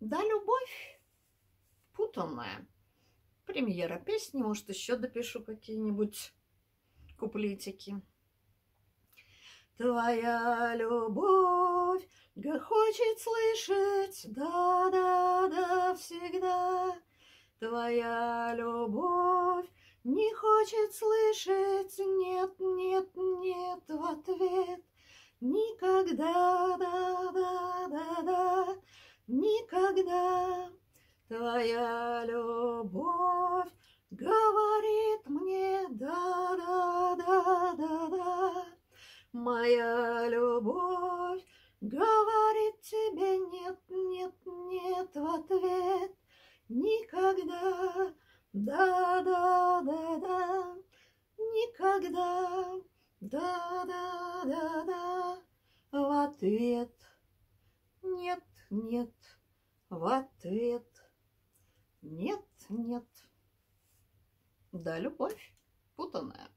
Да, любовь путанная. Премьера песни, может, еще допишу какие-нибудь куплетики. Твоя любовь хочет слышать, да-да-да, всегда. Твоя любовь не хочет слышать, нет, нет, нет, в ответ. Никогда, да-да-да-да, никогда твоя любовь говорит мне да-да-да-да-да. Моя любовь говорит тебе нет, нет, нет в ответ. Никогда, да-да-да-да, никогда, да-да-да-да, в ответ. Нет, нет, в ответ. Нет, нет. Да, любовь путанная.